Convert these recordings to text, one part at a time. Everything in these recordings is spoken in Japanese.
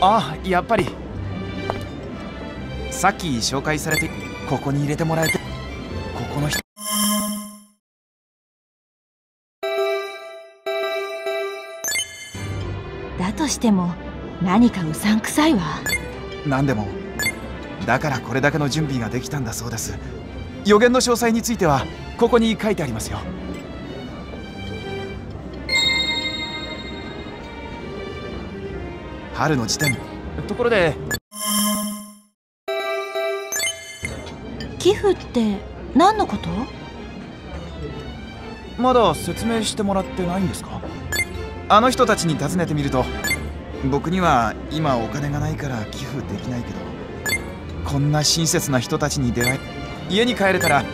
あやっぱり。さっき紹介されてここに入れてもらえてここの人。だとしても何かうさんくさいわ。何でも。だからこれだけの準備ができたんだそうです。予言の詳細についてはここに書いてありますよ春の時点。ところで。寄付って何のこと？まだ説明してもらってないんですか？あの人たちに尋ねてみると僕には今お金がないから寄付できないけどこんな親切な人たちに出会え家に帰れたら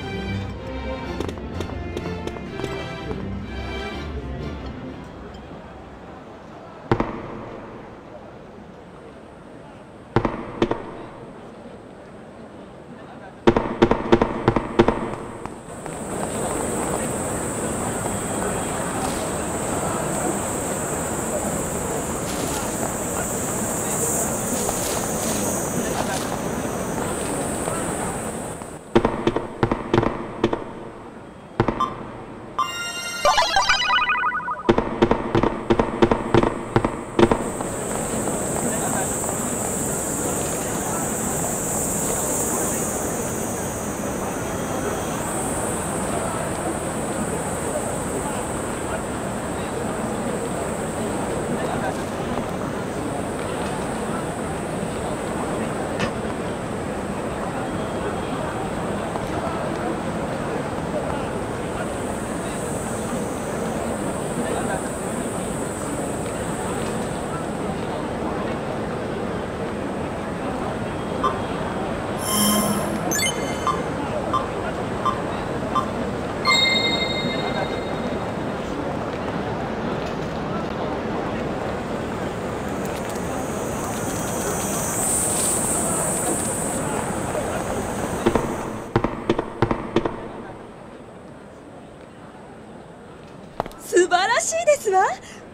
素晴らしいですわ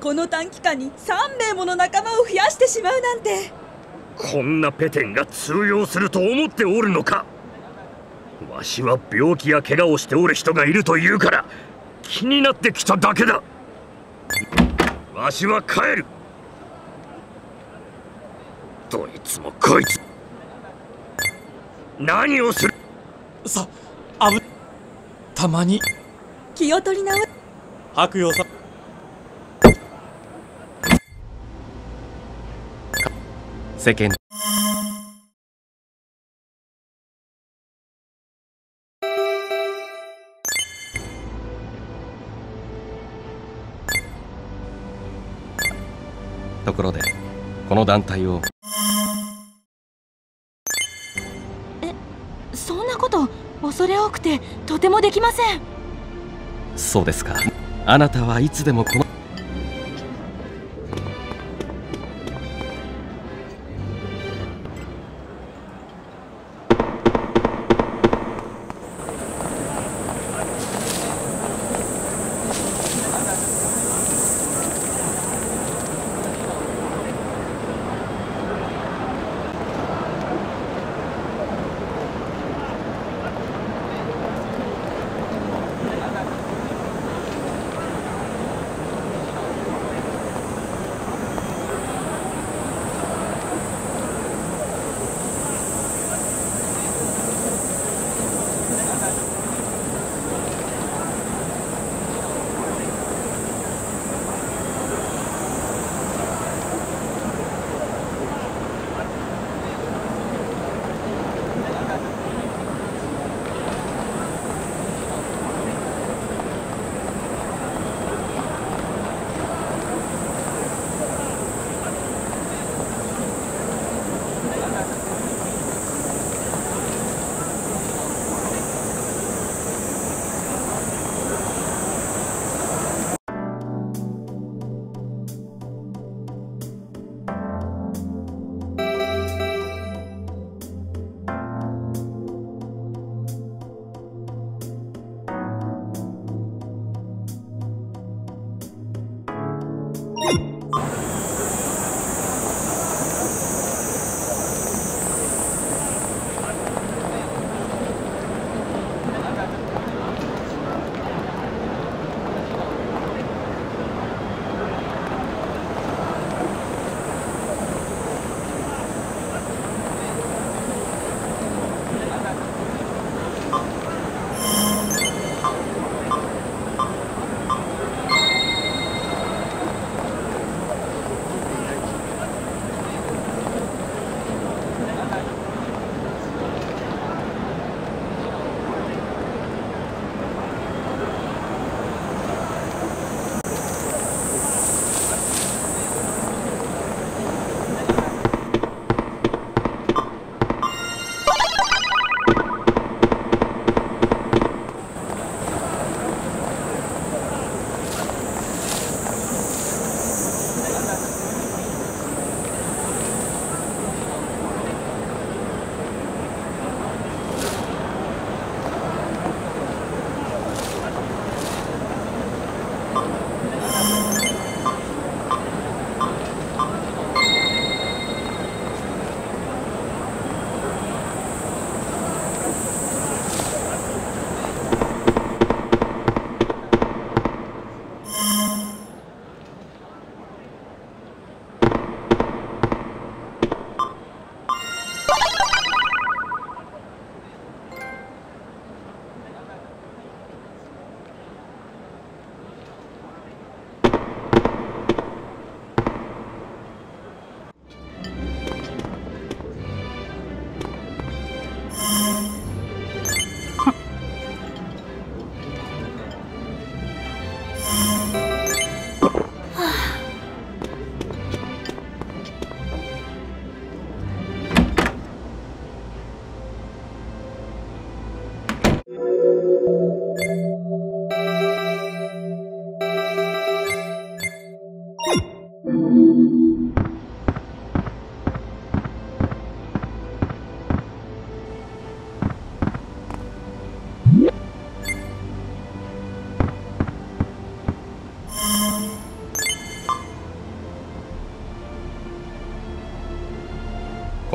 この短期間に3名もの仲間を増やしてしまうなんて。こんなペテンが通用すると思っておるのか。わしは病気や怪我をしておる人がいるというから気になってきただけだ。わしは帰る。どいつもこいつ。何をする。さあぶたまに。気を取り直白陽さん世間。ところでこの団体を。そんなこと恐れ多くてとてもできません。そうですか。あなたはいつでもこの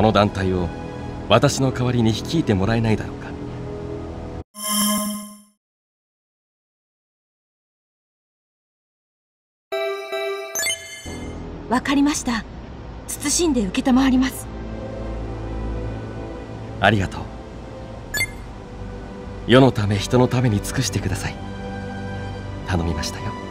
の団体を私の代わりに率いてもらえないだろうか。わかりました。謹んで承ります。ありがとう。世のため人のために尽くしてください。頼みましたよ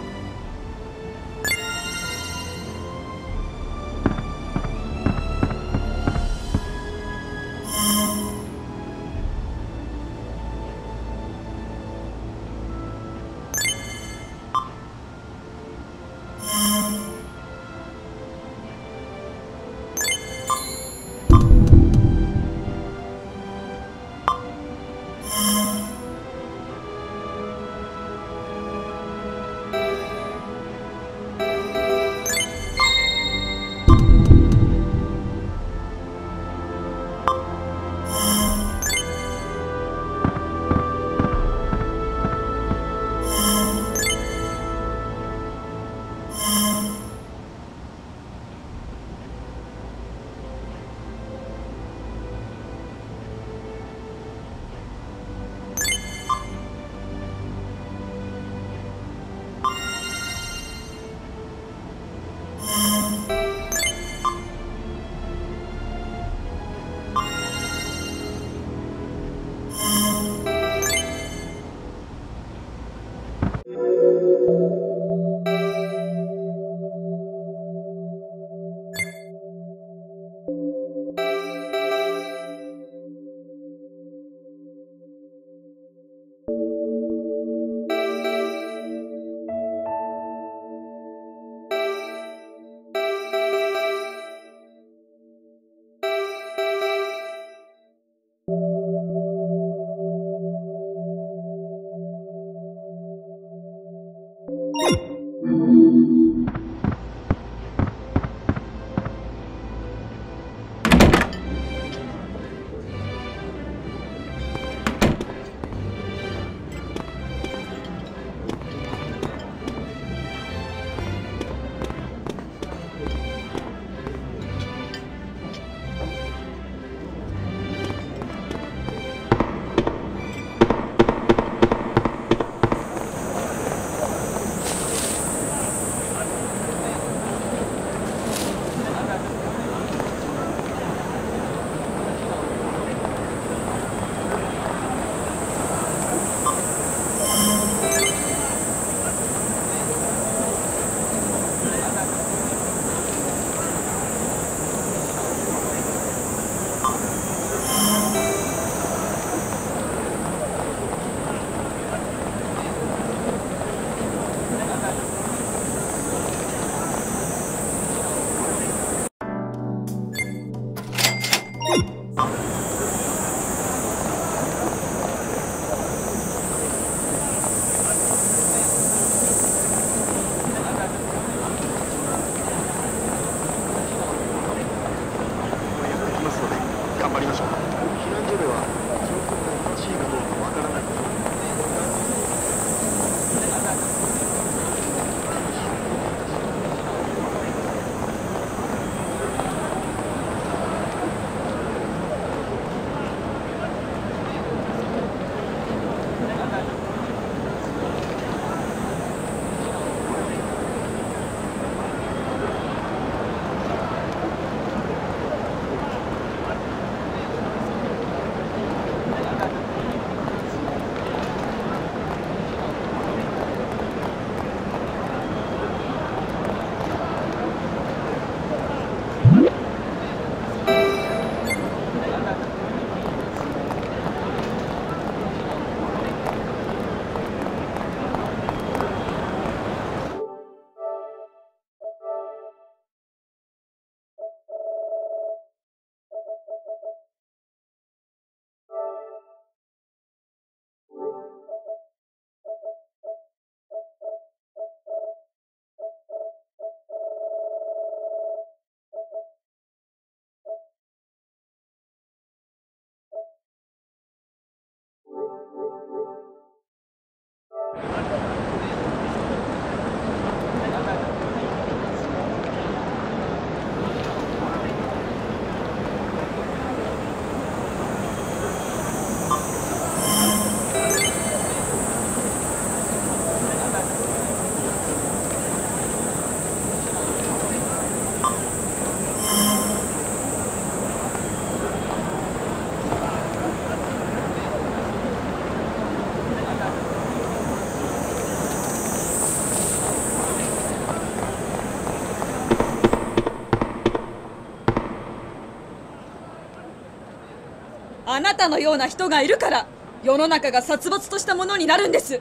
なたのような人がいるから世の中が殺伐としたものになるんです。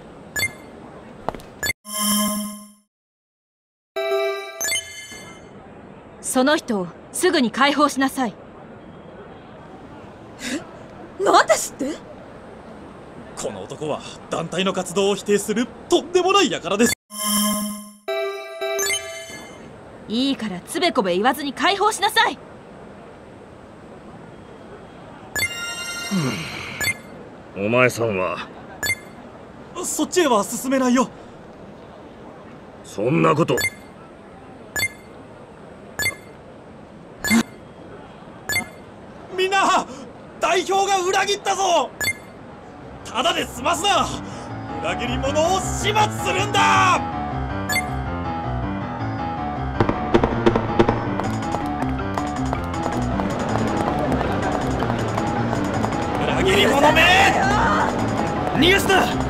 その人をすぐに解放しなさい。何ですって？この男は団体の活動を否定するとんでもない輩です。いいからつべこべ言わずに解放しなさいお前さんは？そっちへは進めないよ。そんなこと。みんな代表が裏切ったぞ。ただで済ますな。裏切り者を始末するんだ Niesta!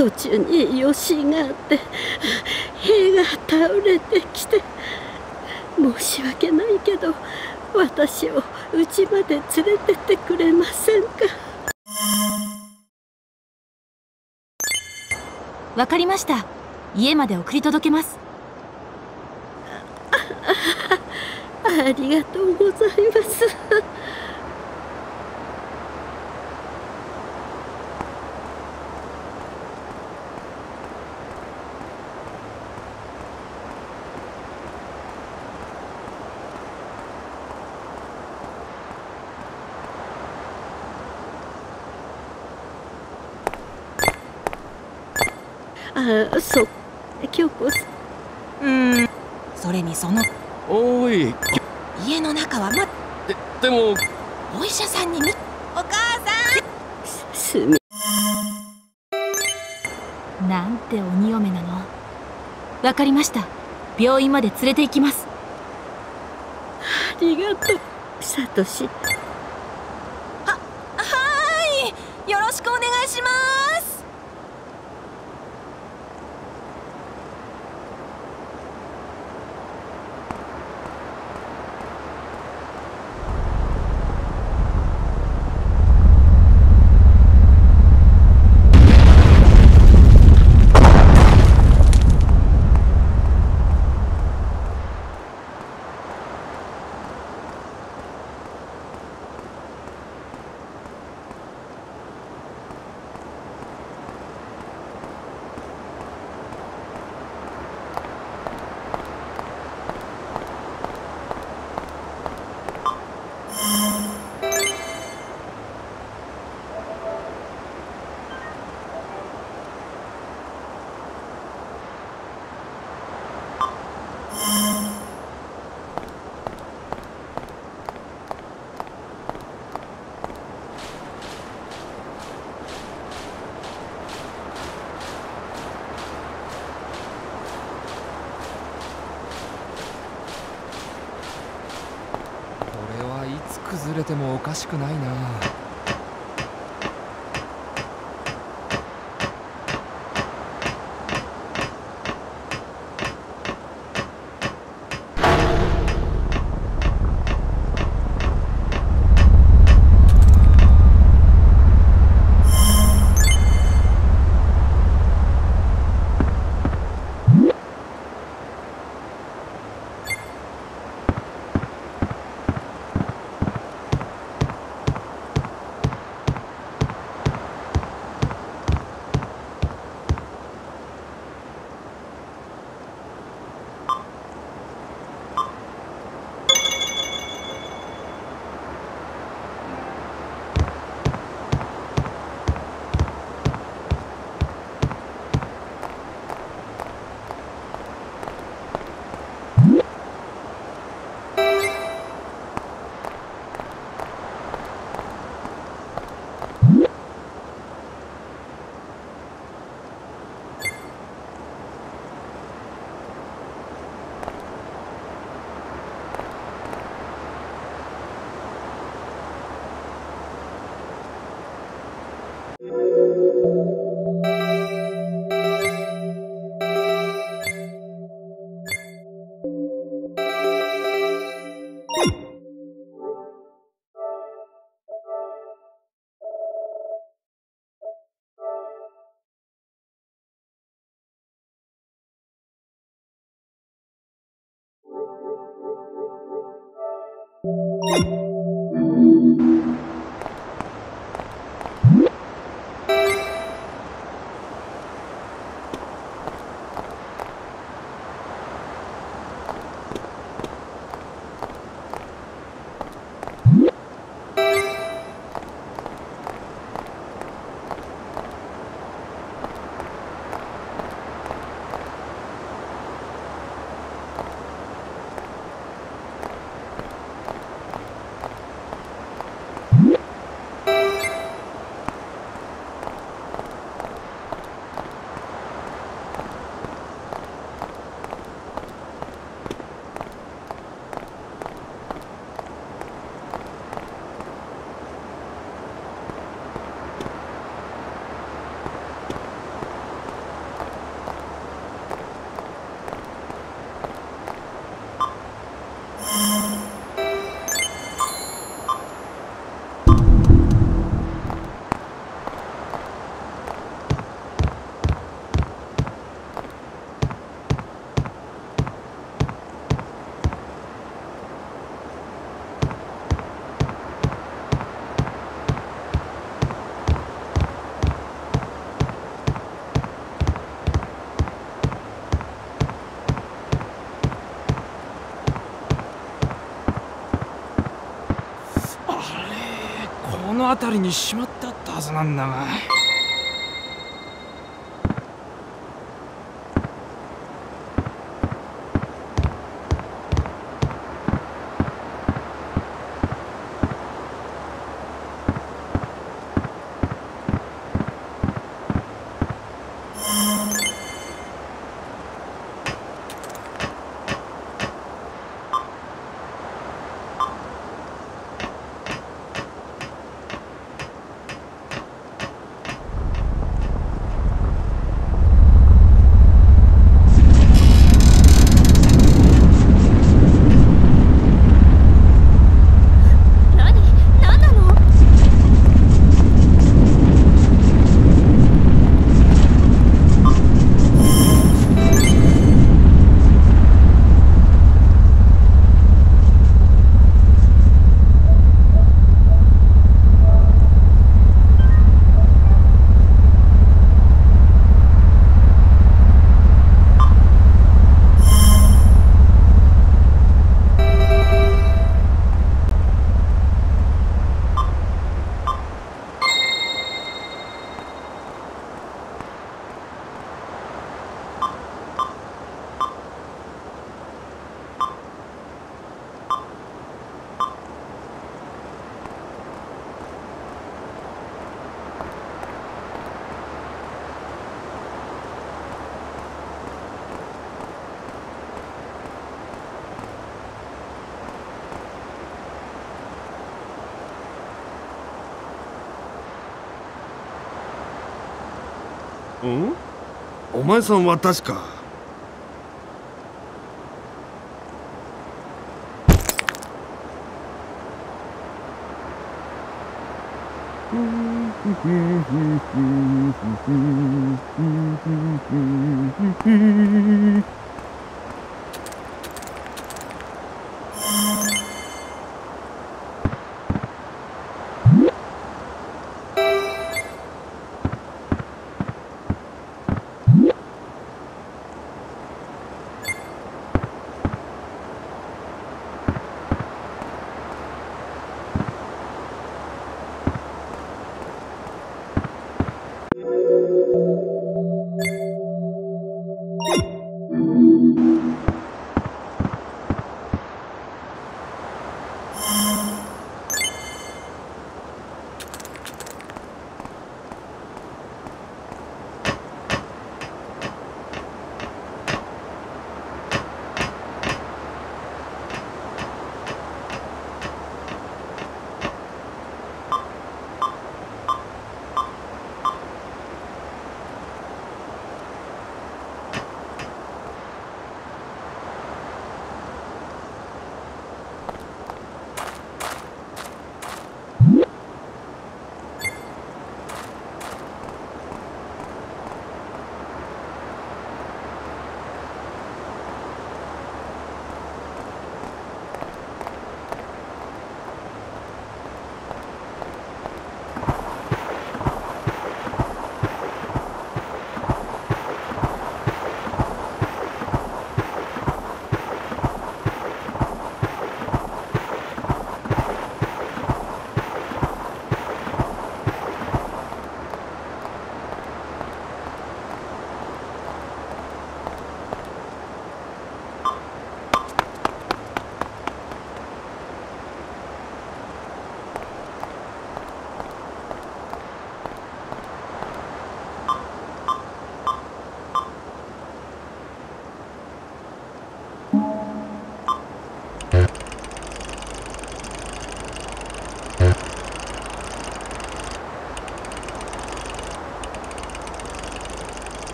途中に余震があって塀が倒れてきて申し訳ないけど私を家まで連れてってくれませんか？わかりました。家まで送り届けます。ありがとうございますあそ京子さんうん。それにその。おーい。家の中はまででも。お医者さんにみお母すみ。さんなんて鬼嫁なの。わかりました。病院まで連れて行きます。ありがとう。サトシはいよろしくお願いしますこれはいつ崩れてもおかしくないな。りにしまってあったはずなんだが。お前さんは確か。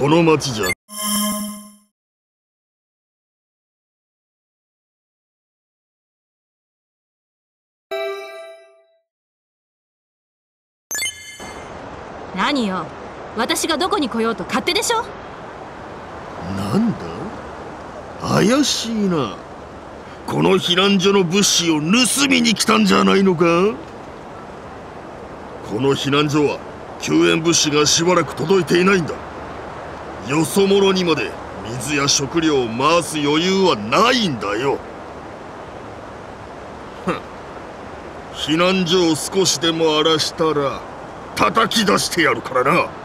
この町じゃ。何よ？私がどこに来ようと勝手でしょ？なんだ？怪しいな。この避難所の物資を盗みに来たんじゃないのか？この避難所は救援物資がしばらく届いていないんだよそ者にまで水や食料を回す余裕はないんだよ。避難所を少しでも荒らしたら叩き出してやるからな。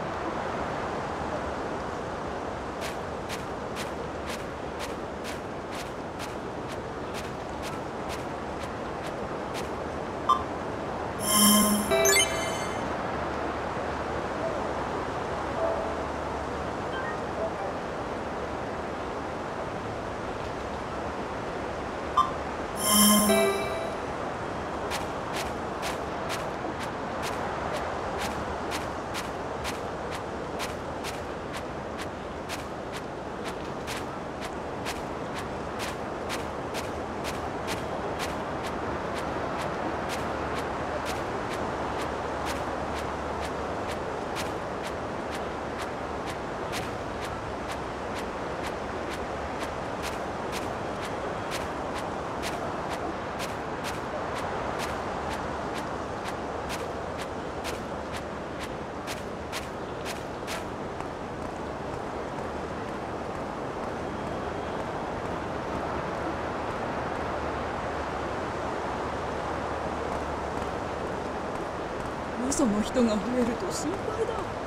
よその人が増えると心配だ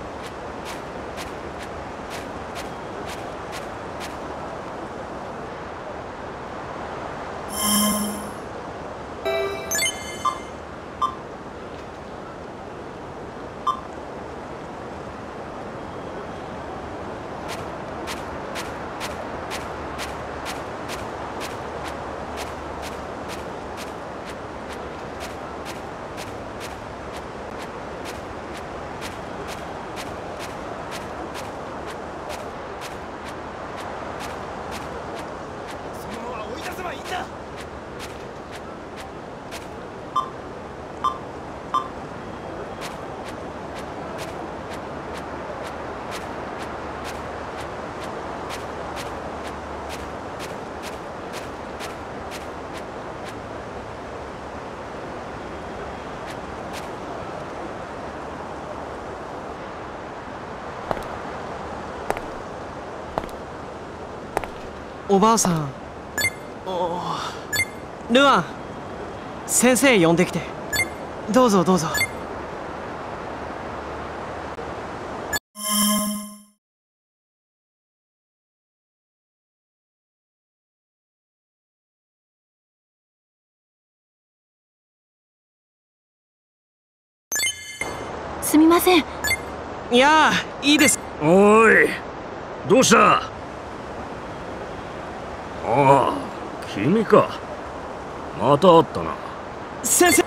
そのまま追い出せばいいんだおばあさん。おルアン先生呼んできて。どうぞどうぞ。すみません。いやあいいです。おい。どうしたああ君か。また会ったな。先生。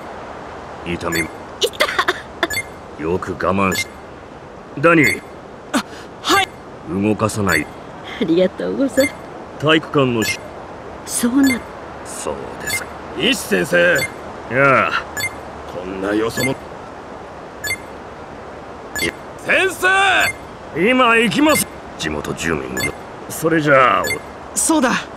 痛みいたよく我慢しダニー。はい。動かさない。ありがとうござい。体育館のし。そうなそうです。医師先生。いやあ。こんなよそも。先生。今行きます。地元住民よそれじゃあ。そうだ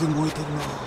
く燃えてるな。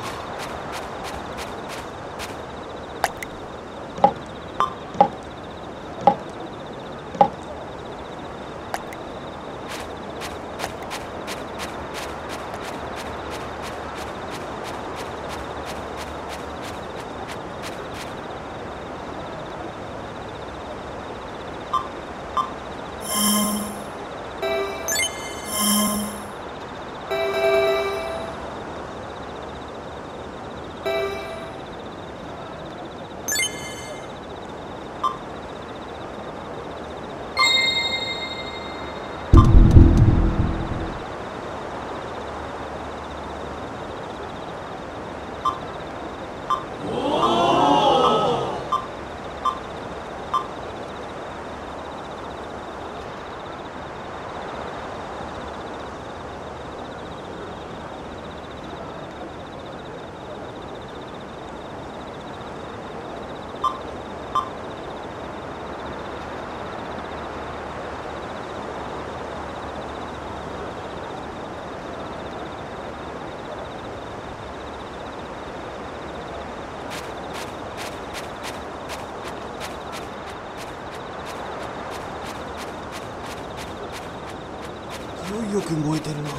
勢いよく燃えてるな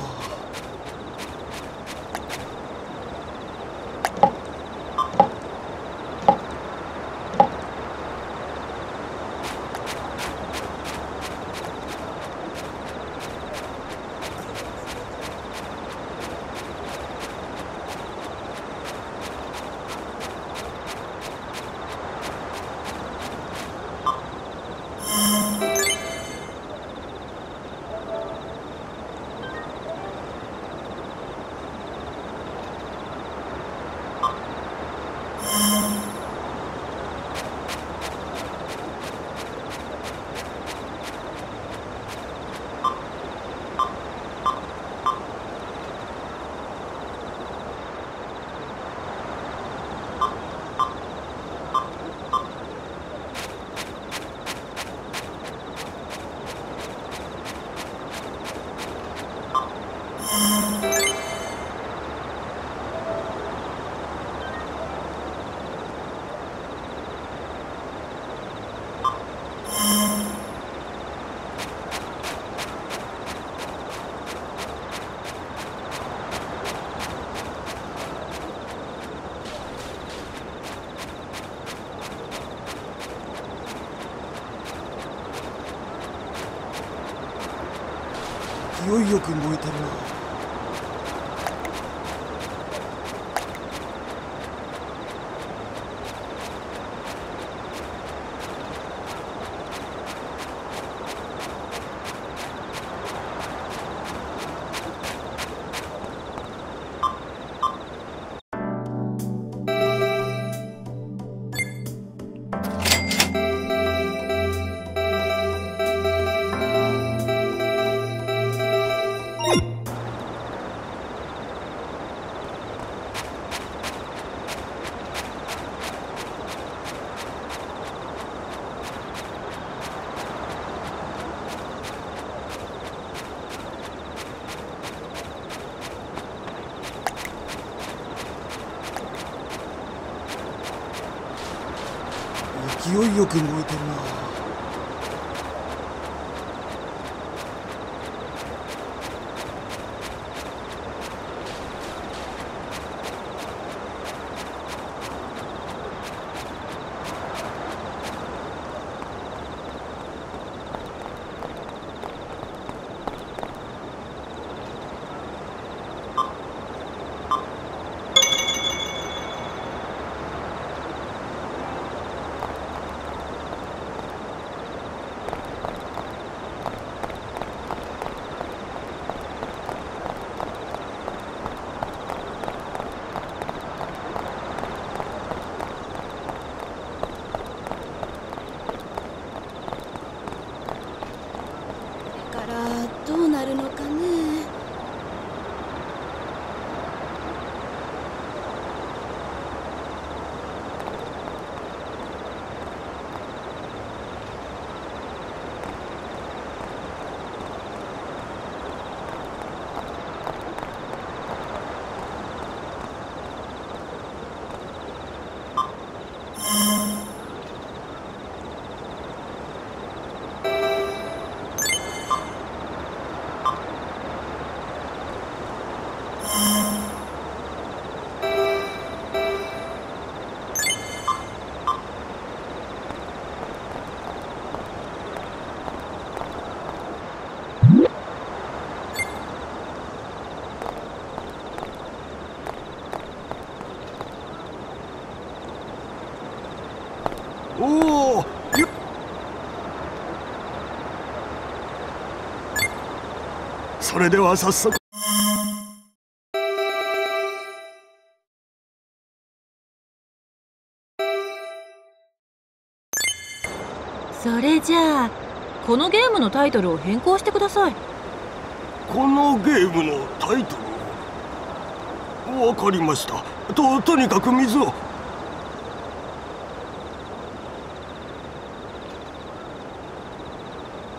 勢いよく燃えて。るよくそれでは早速。それじゃあこのゲームのタイトルを変更してください。このゲームのタイトル？をわかりました。ととにかく水を。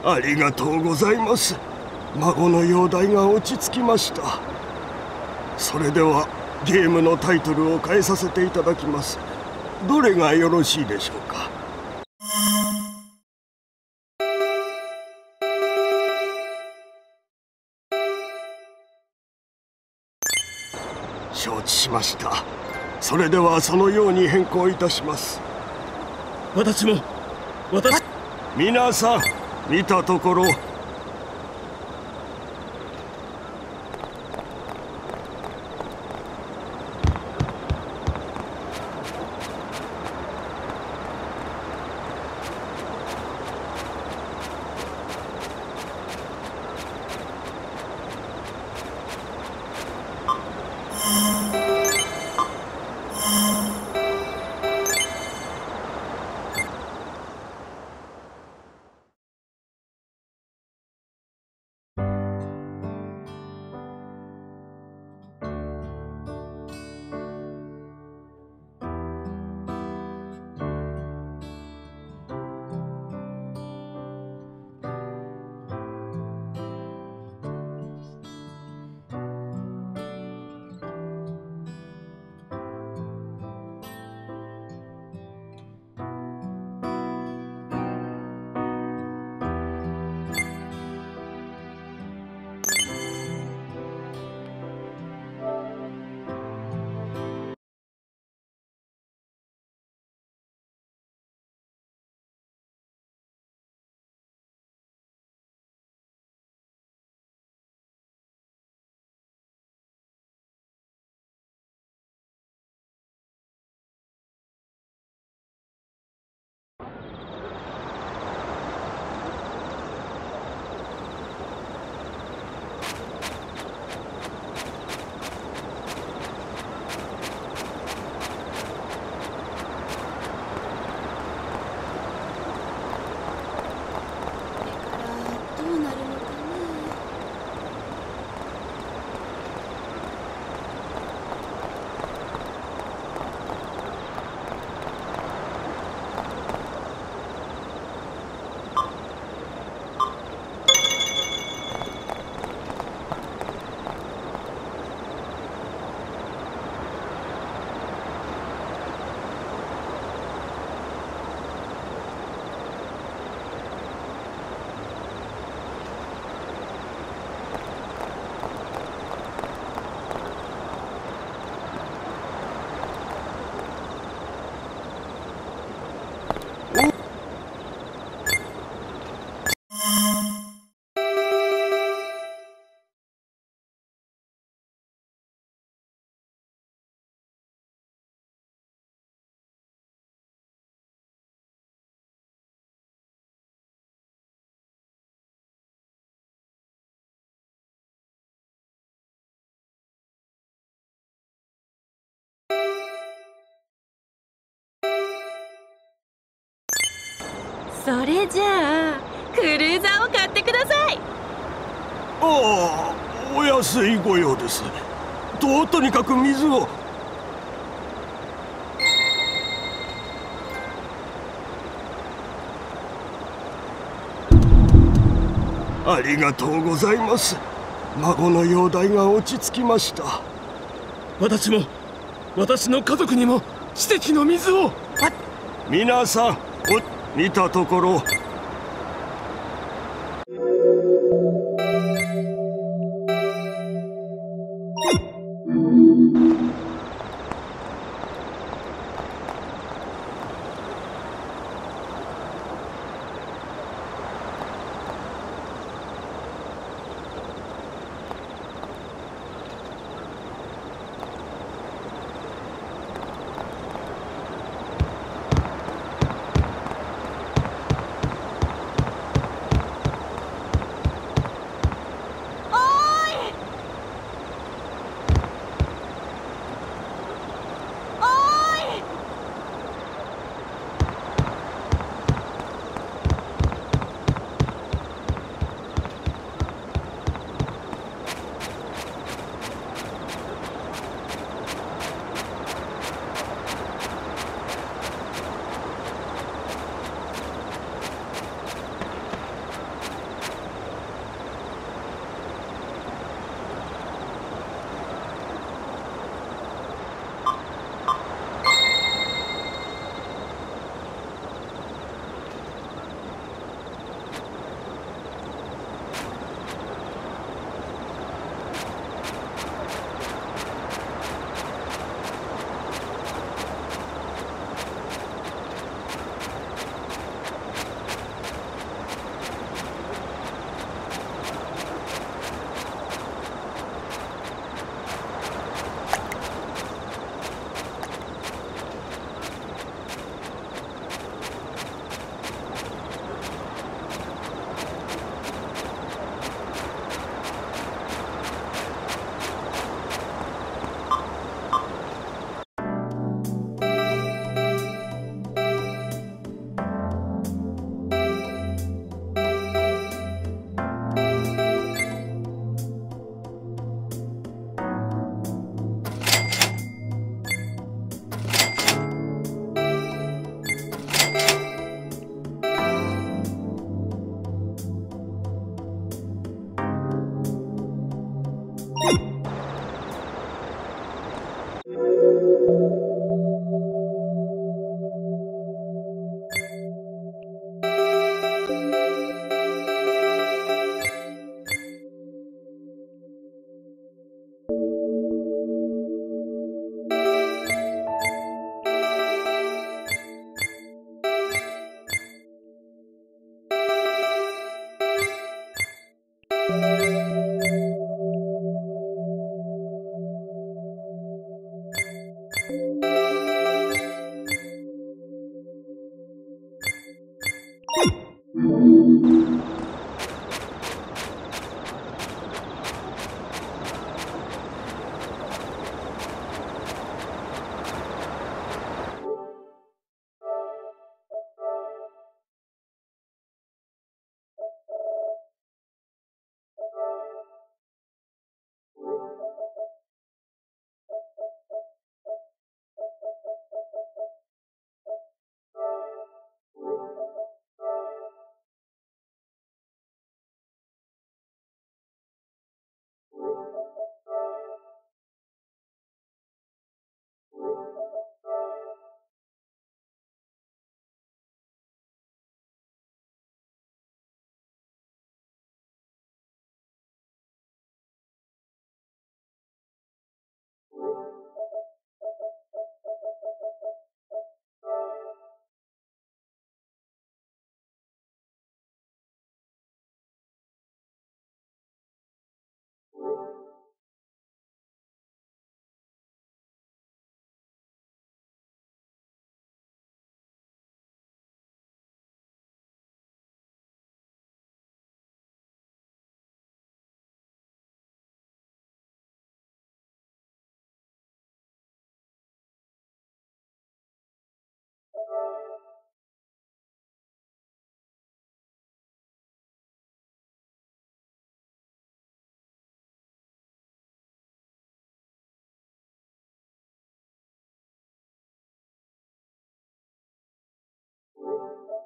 ありがとうございます孫の容体が落ち着きました。それではゲームのタイトルを変えさせていただきます。どれがよろしいでしょうか？承知しました。それではそのように変更いたします。私も私皆さん見たところそれじゃあクルーザーを買ってください。ああお安いご用です。ととにかく水を。ありがとうございます。孫の容体が落ち着きました。私も私の家族にも奇跡の水を。皆さんお見たところ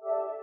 you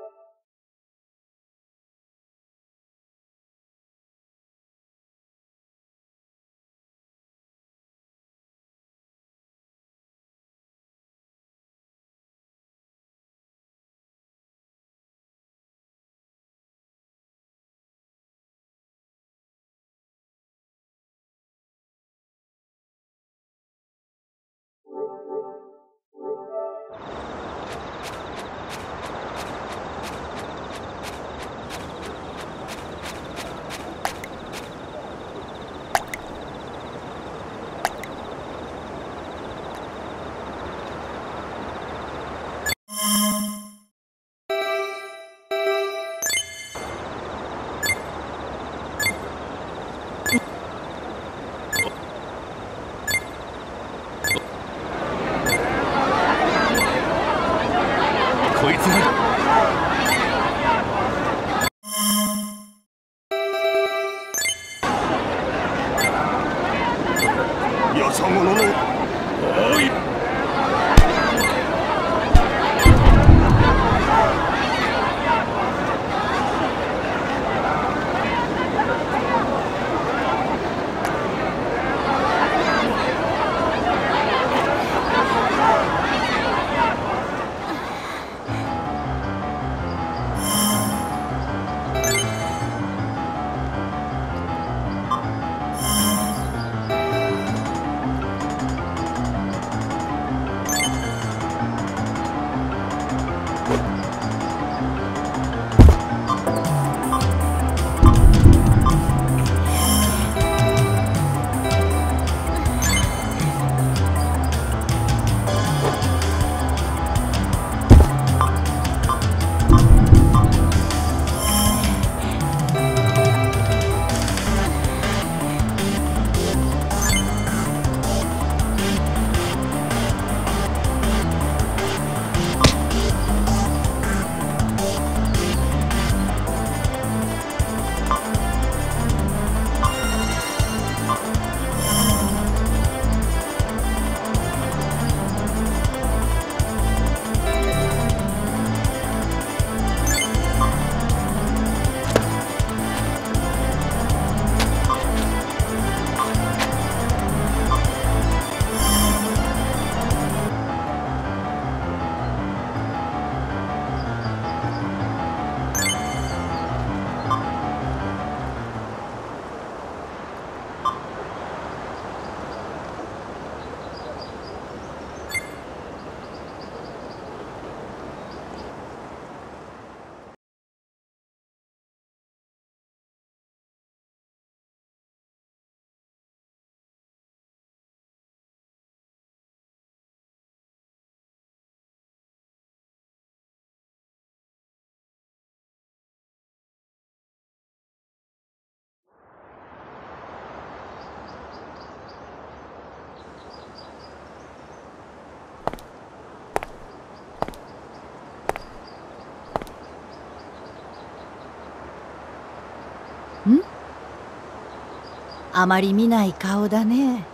あまり見ない顔だね。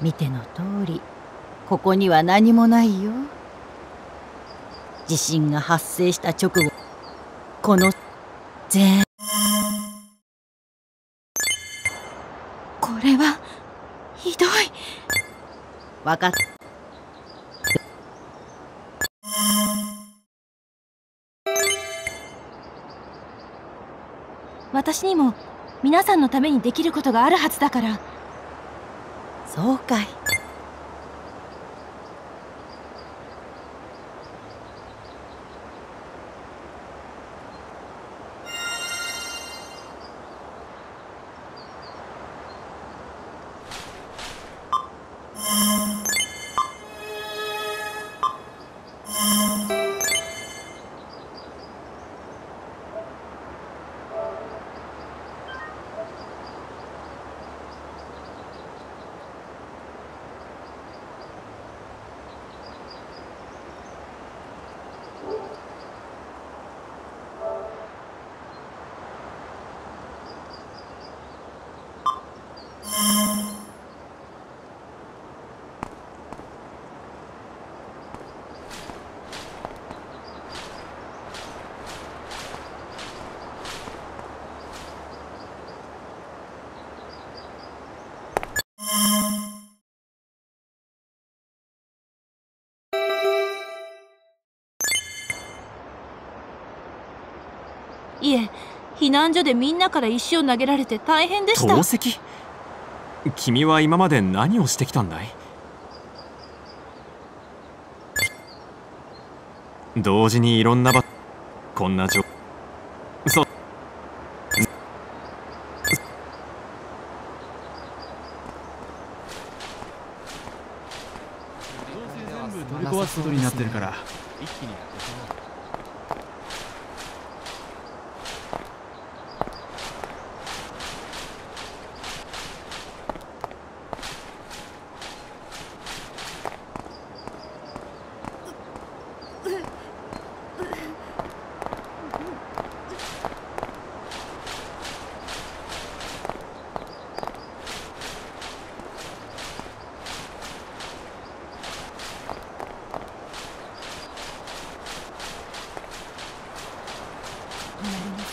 見ての通り。ここには何もないよ。地震が発生した直後。この全。これはひどい。分かっ私にも皆さんのためにできることがあるはずだから。そうかい。いえ避難所でみんなから石を投げられて大変でした。投石？君は今まで何をしてきたんだい？同時にいろんな場こんな状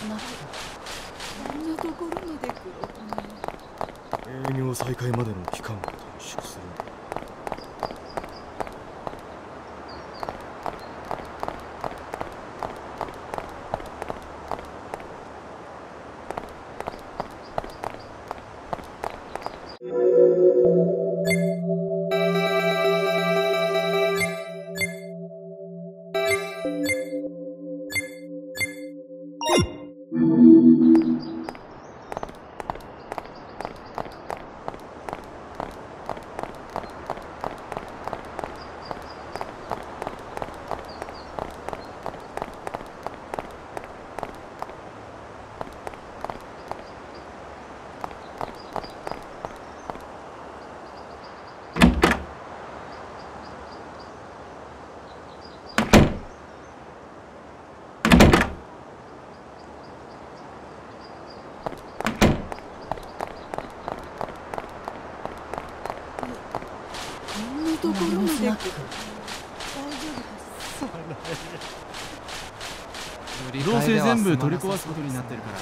こんなところまで来る営業再開までの期間を短縮する。んだ大丈夫です。どうせ全部取り壊すことになってるから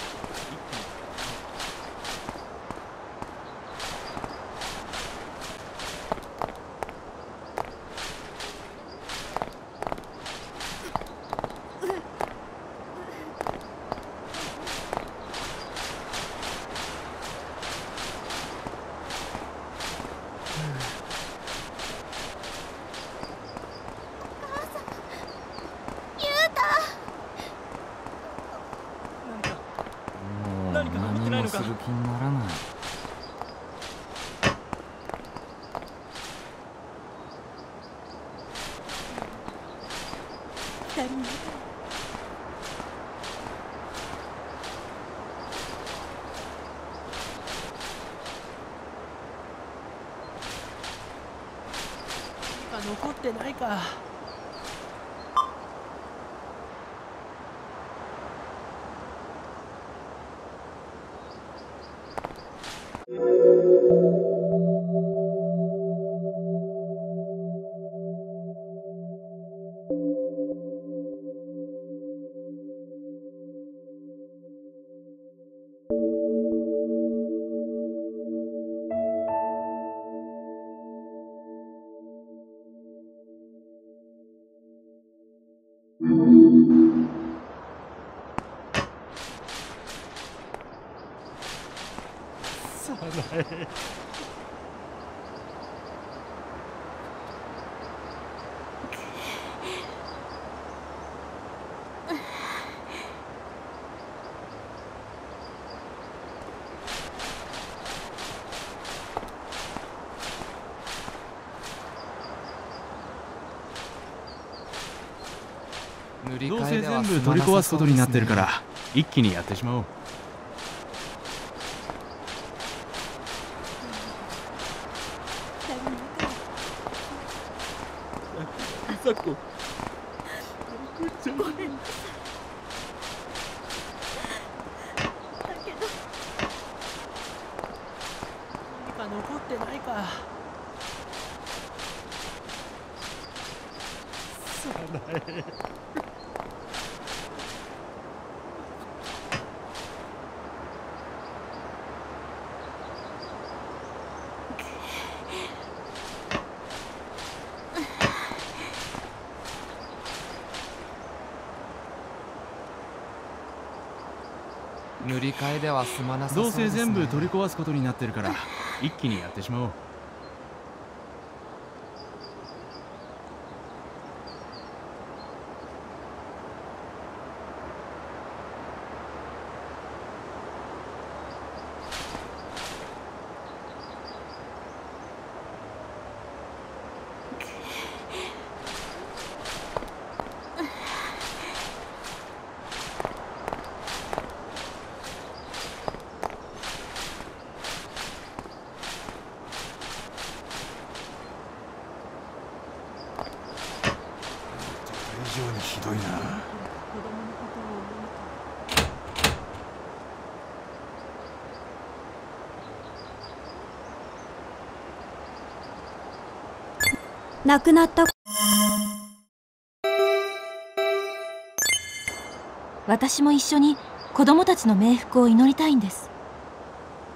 どうせ全部取り壊すことになってるから一気にやってしまおう。さこごめん。だけど何か残ってないか塗り替えでは済まなさそうどうせ全部取り壊すことになってるから一気にやってしまおう常にひどいな亡くなった。私も一緒に子供たちの冥福を祈りたいんです。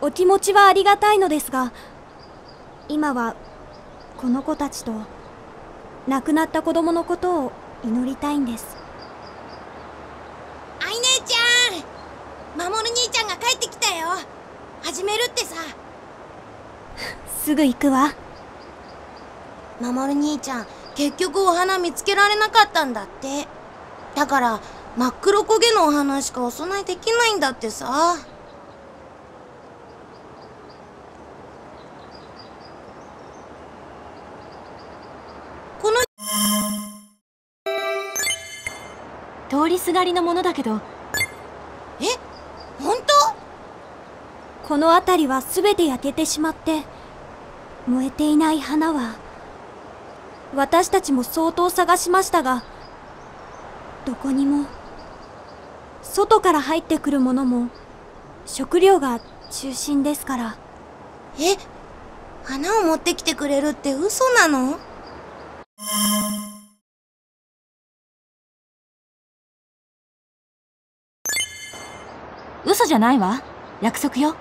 お気持ちはありがたいのですが今はこの子たちと亡くなった子供のことを祈りたいんです。あい姉ちゃん守兄ちゃんが帰ってきたよ。始めるってさ。すぐ行くわ守兄ちゃん結局お花見つけられなかったんだって。だから真っ黒焦げのお花しかお供えできないんだってさ。この通りすがりのものだけど。え？本この辺りは全て焼けてしまって燃えていない花は私たちも相当探しましたがどこにも外から入ってくるものも食料が中心ですから。え花を持ってきてくれるって嘘なの？嘘じゃないわ。約束よ。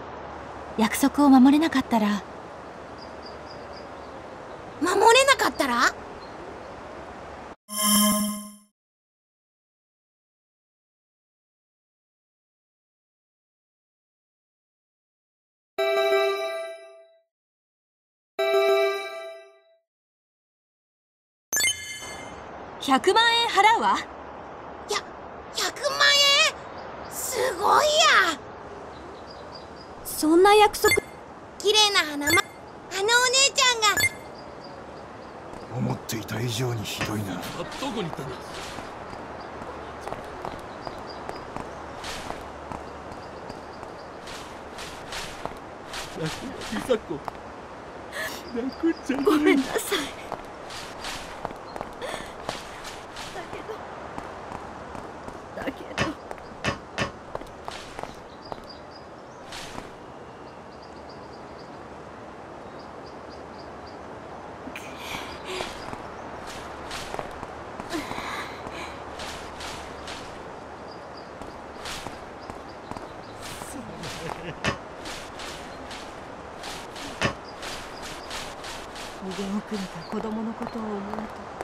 約束を守れなかったら100万円払うわ。や100万円？すごいや。そんな約束。綺麗な花まあのお姉ちゃんが。思っていた以上にひどいな。どこに行ったんだ？ごめんなさいだけどだけど逃げ遅れた子供のことを思うと。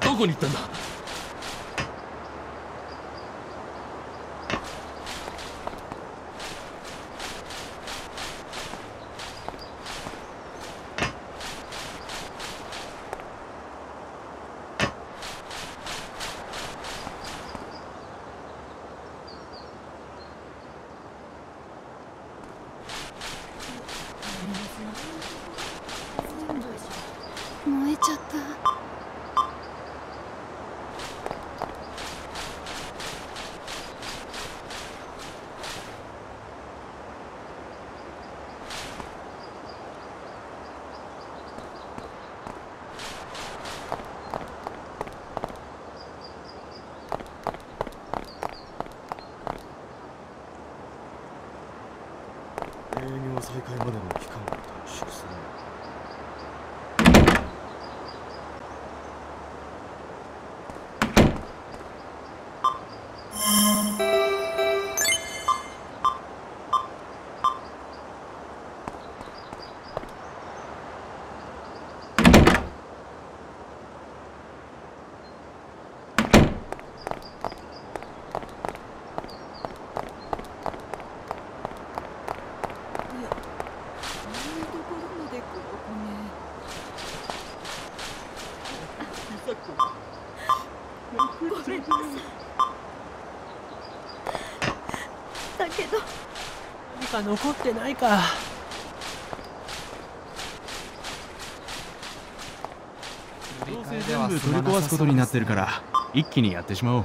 どこに行ったんだ燃えちゃった営業再開までの期間を短縮するごめんなさいだけど何か残ってないかどうせ全部取り壊すことになってるから一気にやってしまおう。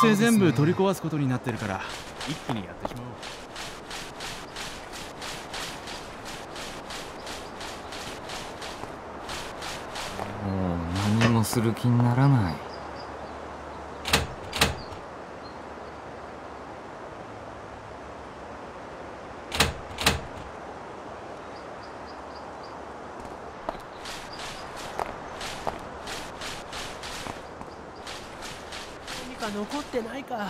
全部取り壊すことになってるから。一気にやってしまおう。もう何もする気にならない何か残ってないか。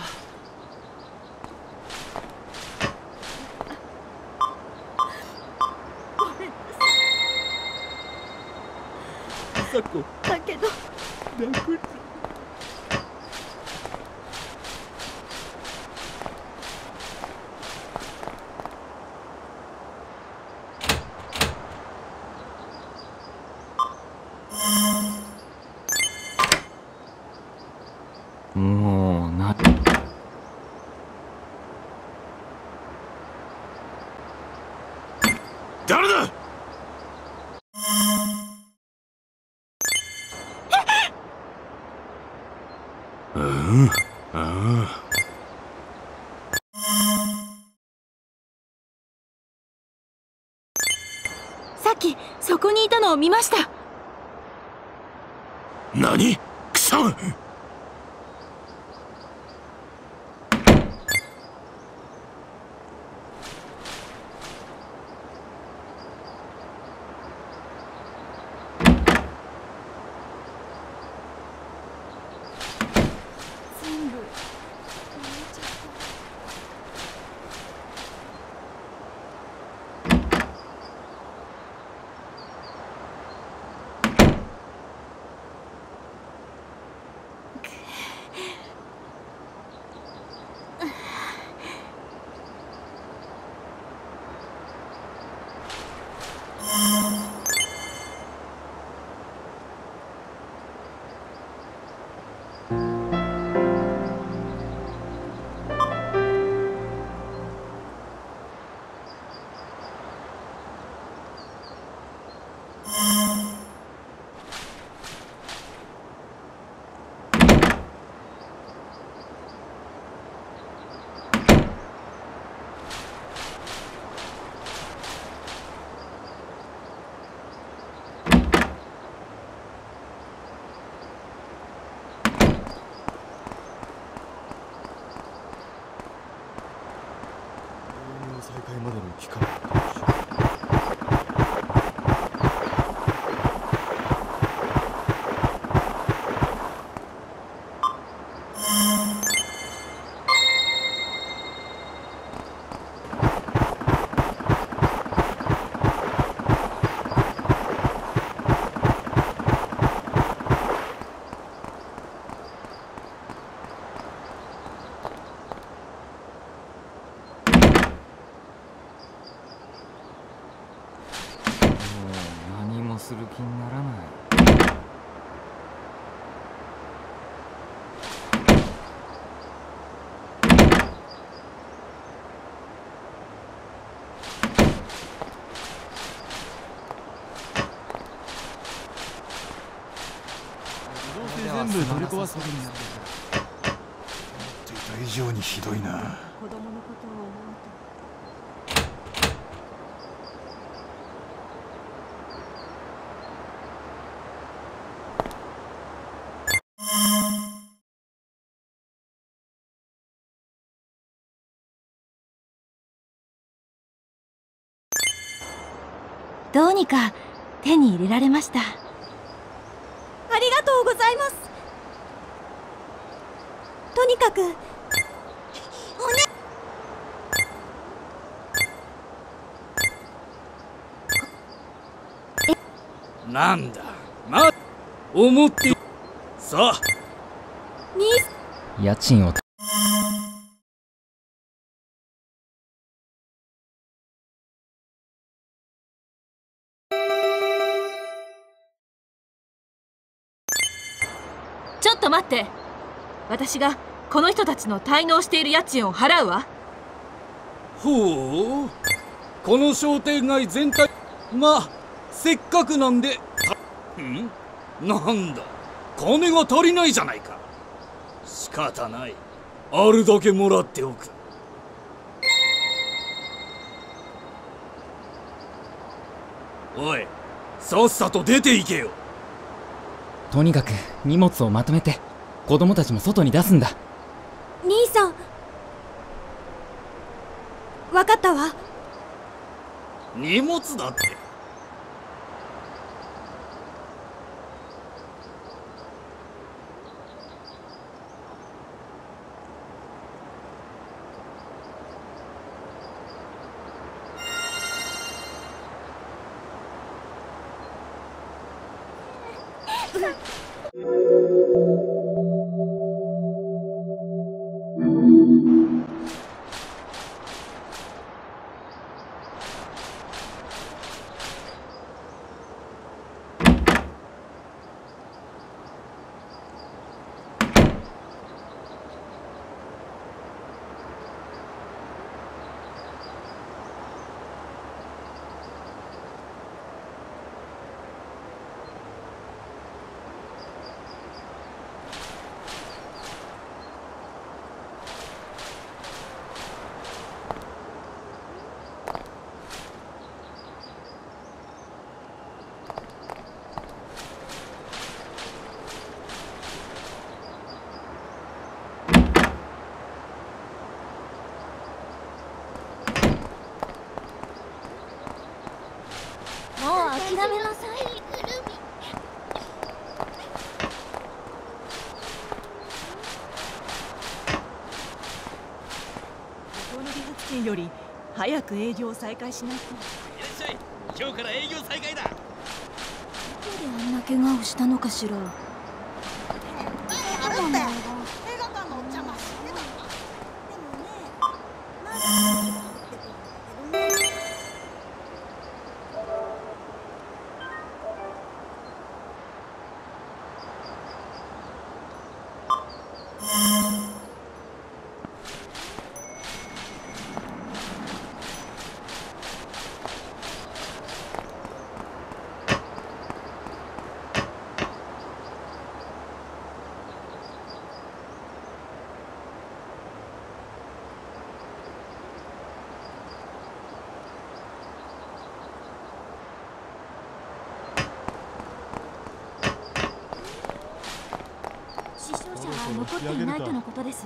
さこ泣くもうな誰だうんあさっきそこにいたのを見ました。何？部取り壊すことになってるっていた以上にひどいな。子供のことを思うとどうにか手に入れられました。ありがとうございますかく。おね。なんだ。まあ思って。さあ。家賃を。ちょっと待って。私がこの人たちの滞納している家賃を払うわ。ほう。この商店街全体。まあせっかくなんで。ん？なんだ。金が足りないじゃないか。仕方ない。あるだけもらっておく。おいさっさと出て行けよ。とにかく荷物をまとめて子供たちも外に出すんだ兄さん。わかったわ。荷物だってもう諦めなさいこの美術展より早く営業を再開しないと。いらっしゃい。今日から営業再開だ。なんであんな怪我をしたのかしらあるって映画館のおっちゃんが死んでたんだ死傷者は残っていない。とのことです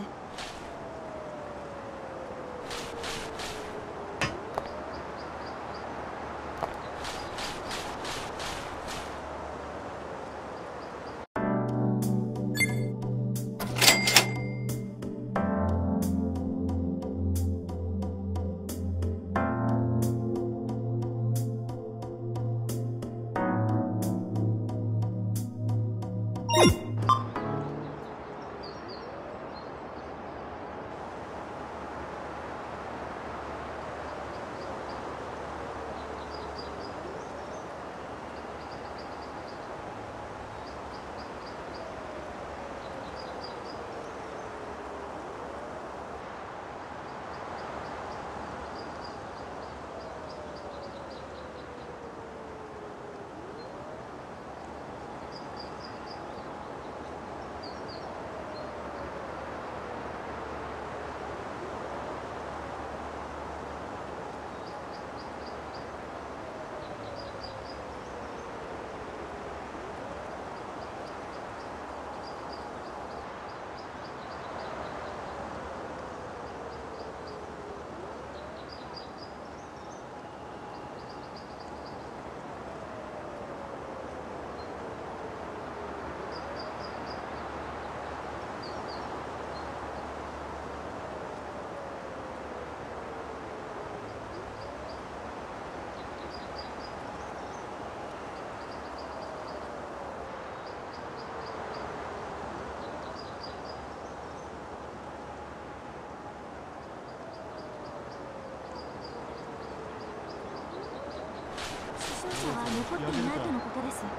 者は残っていないとのことです。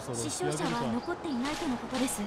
死傷者は残っていないとのことです。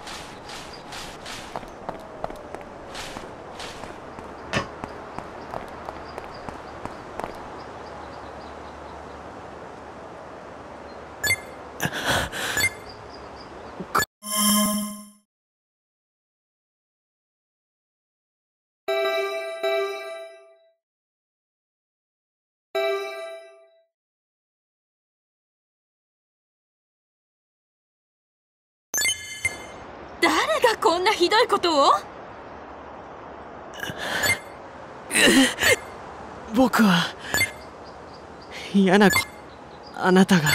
誰がこんなひどいことを？僕は嫌な子あなたが。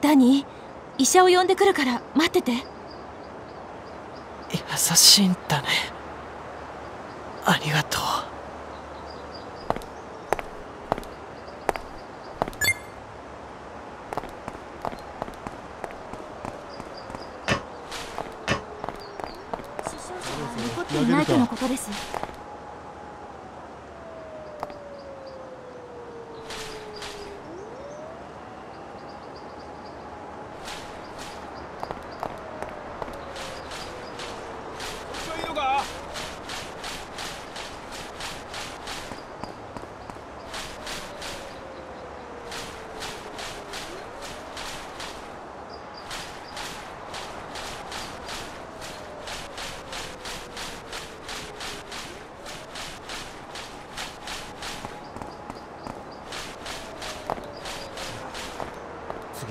ダニー医者を呼んでくるから待ってて。優しいんだね。ありがとう残っていないとのことですいいのか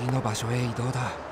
次の場所へ移動だ。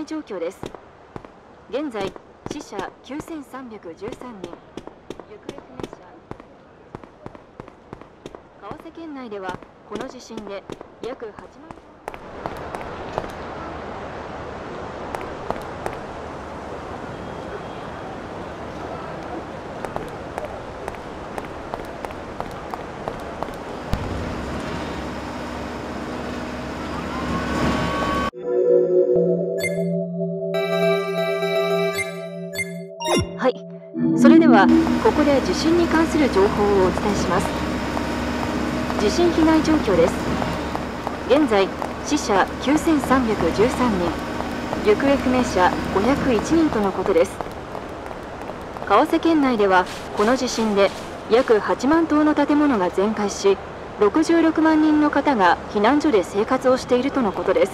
害状況です。現在死者9313人。行方不明者。川瀬県内ではこの地震で約8万ここで地震に関する情報をお伝えします。地震被害状況です。現在死者9313人行方不明者501人とのことです。川瀬県内ではこの地震で約8万棟の建物が全壊し66万人の方が避難所で生活をしているとのことです。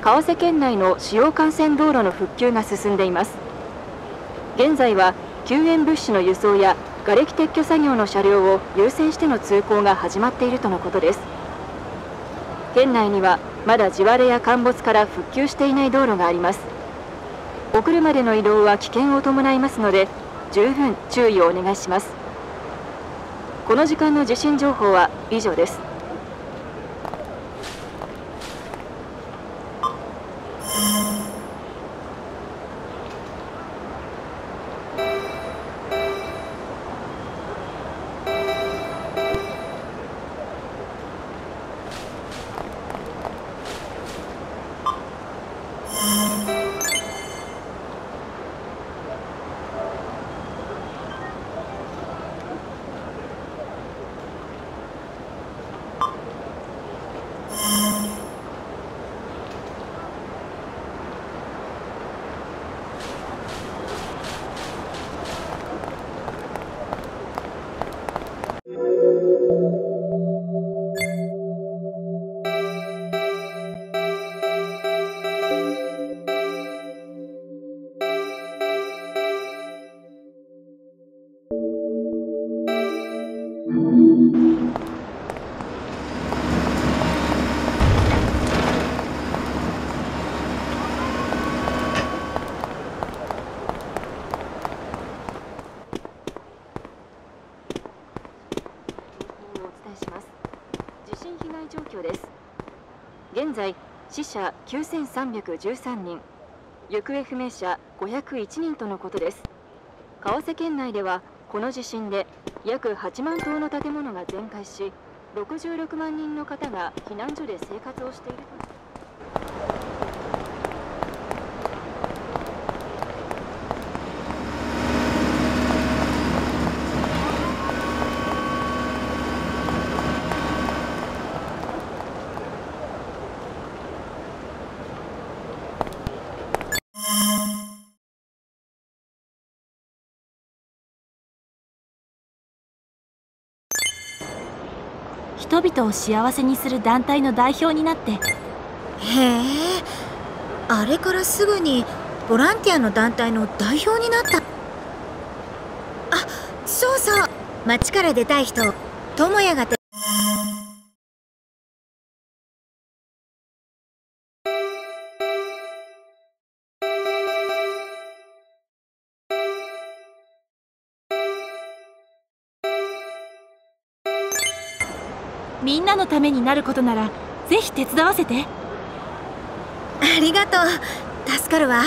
川瀬県内の主要幹線道路の復旧が進んでいます。現在は救援物資の輸送や瓦礫撤去作業の車両を優先しての通行が始まっているとのことです。県内にはまだ地割れや陥没から復旧していない道路があります。お車での移動は危険を伴いますので十分注意をお願いします。この時間の地震情報は以上です。です。現在死者9313人。行方不明者501人とのことです。川瀬県内ではこの地震で約8万棟の建物が全壊し66万人の方が避難所で生活をしていると人々を幸せにする団体の代表になって。へえあれからすぐにボランティアの団体の代表になった。あそうそう。町から出たい人智也がんなのためになることならぜひ手伝わせて。ありがとう。助かるわ。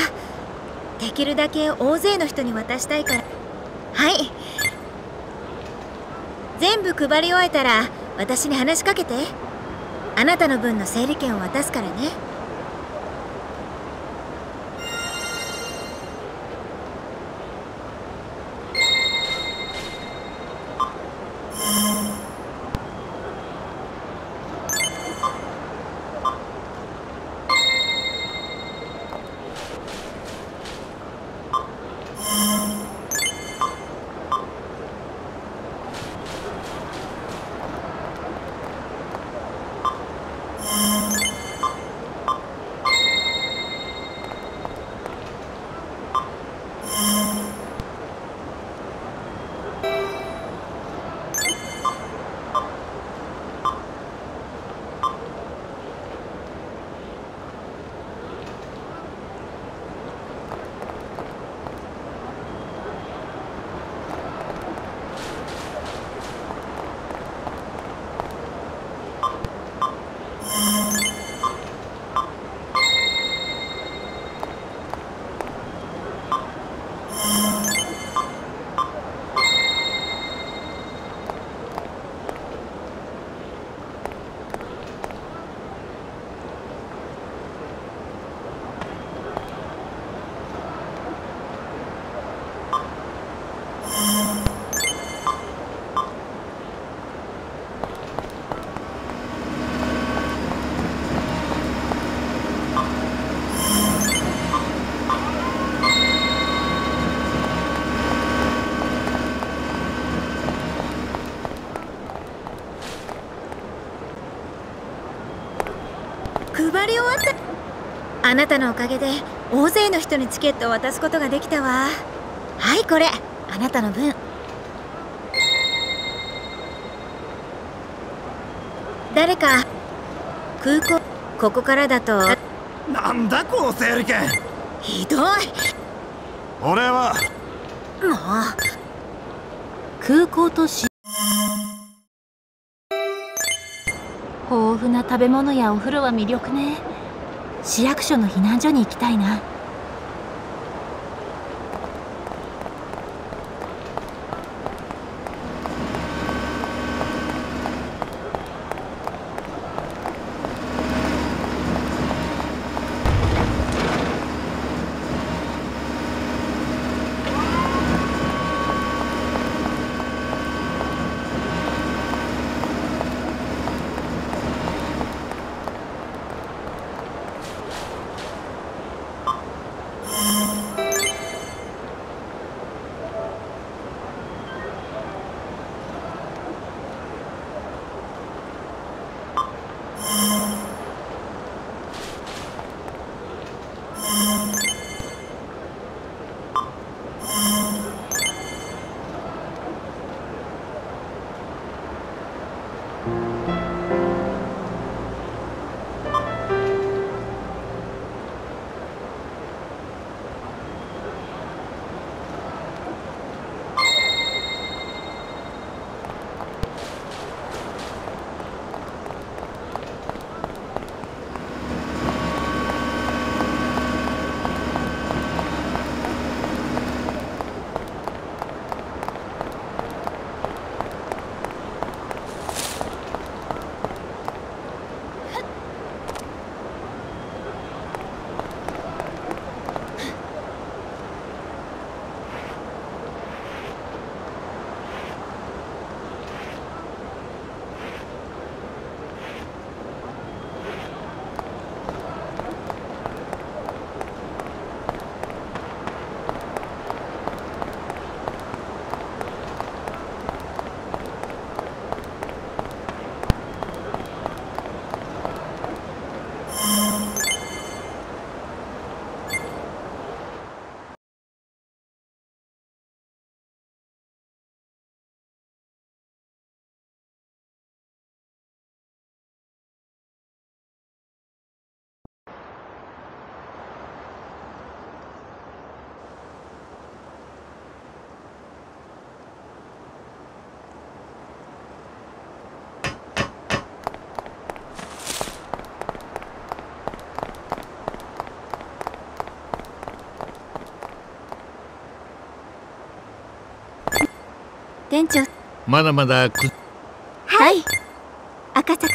できるだけ大勢の人に渡したいから。はい。全部配り終えたら私に話しかけて。あなたの分の整理券を渡すからね。あなたのおかげで大勢の人にチケットを渡すことができたわ。はいこれ。あなたの分。誰か空港ここからだと。なんだこの整理券。ひどい。俺は。もう。空港とし。豊富な食べ物やお風呂は魅力ね市役所の避難所に行きたいな。店長。まだまだくはい。赤坂。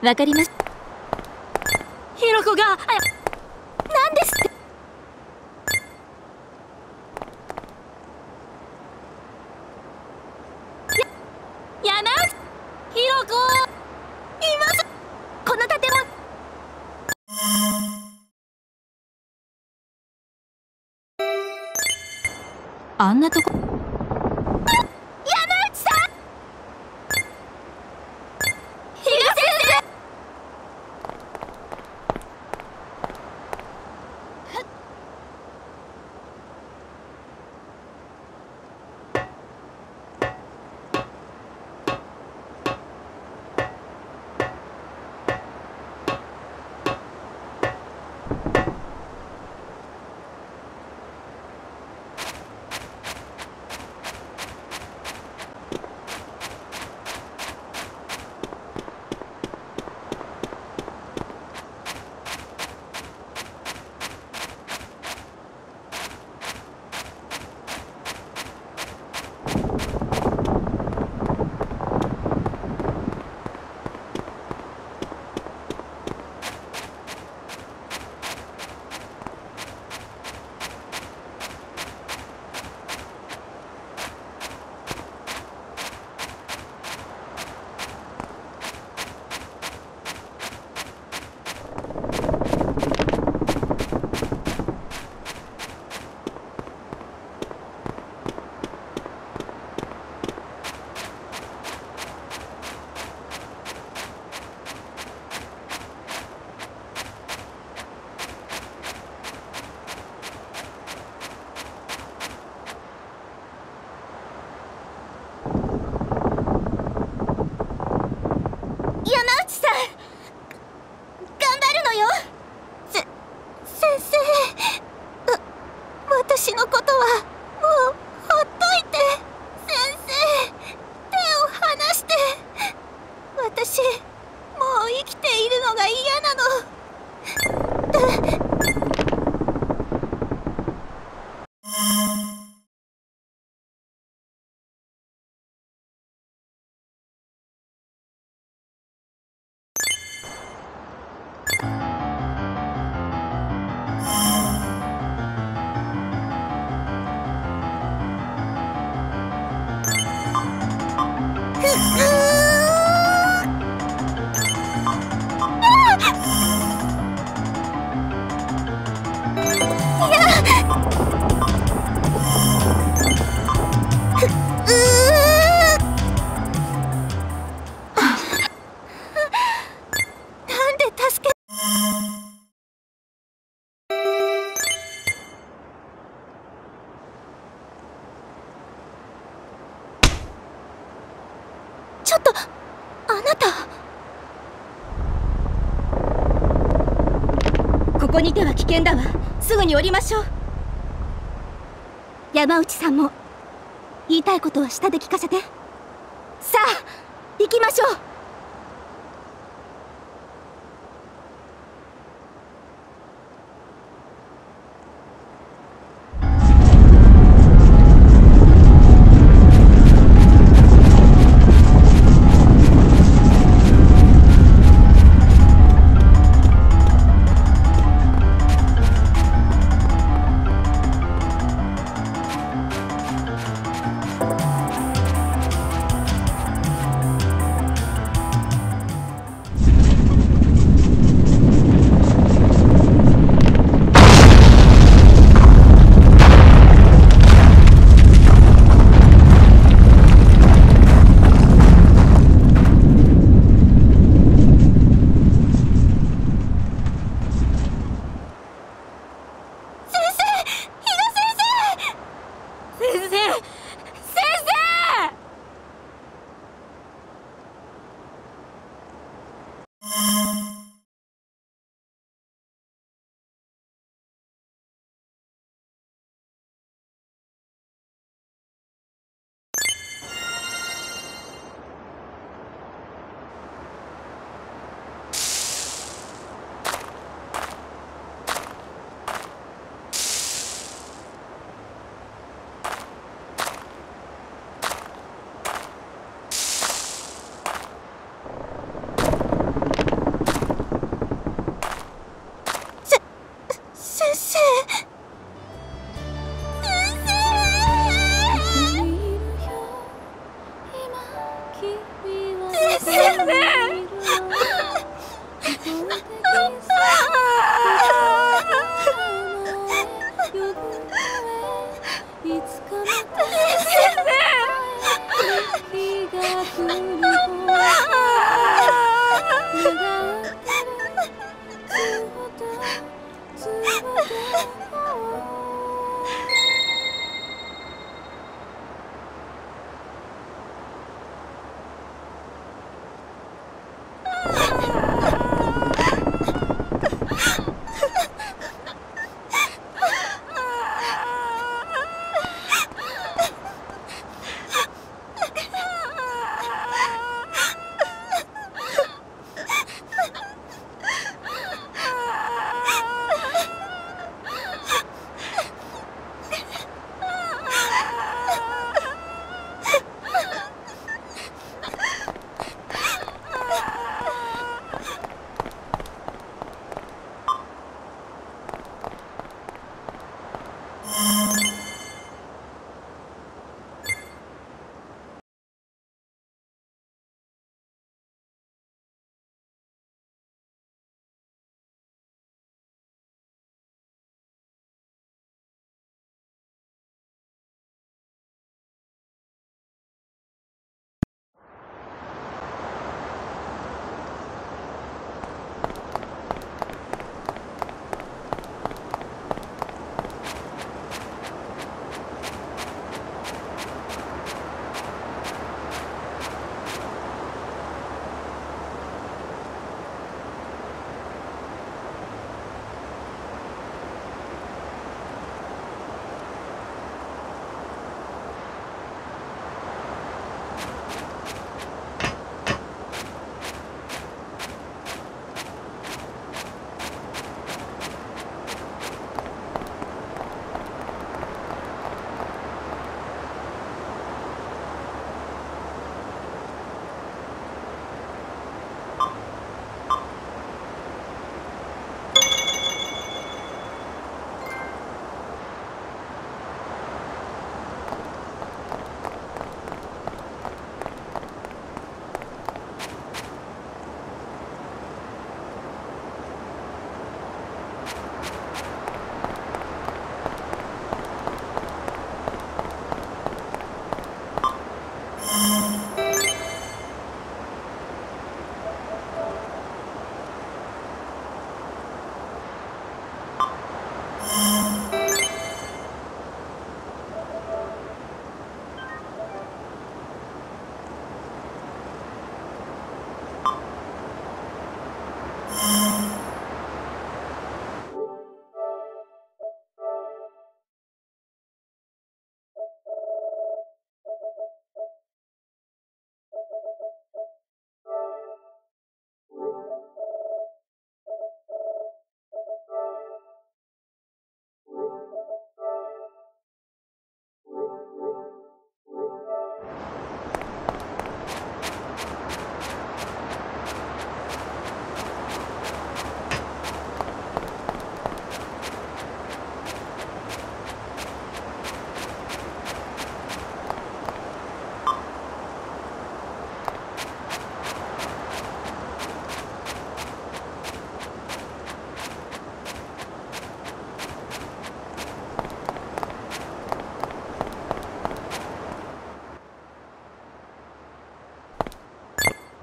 わかります。ひろこがあなんですって。やな。ひろこ。いますこの建物。あんなとこここにいては危険だわ。すぐに降りましょう。山内さんも言いたいことは下で聞かせて。さあ行きましょう。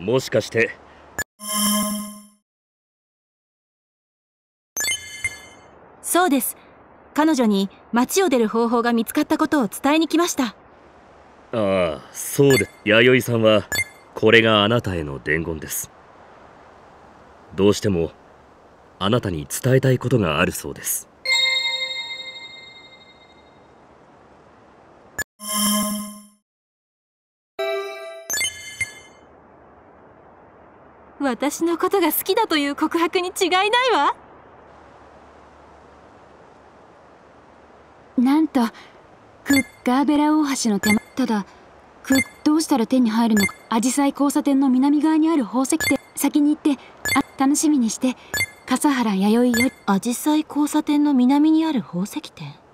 もしかして。そうです。彼女に街を出る方法が見つかったことを伝えに来ました。ああそうで弥生さんはこれがあなたへの伝言です。どうしてもあなたに伝えたいことがあるそうです私のことが好きだという告白に違いないわ。なんとクッガーベラ大橋の手間ただクッどうしたら手に入るのかアジサイ交差点の南側にある宝石店先に行ってあ楽しみにして笠原弥生より。アジサイ交差点の南にある宝石店？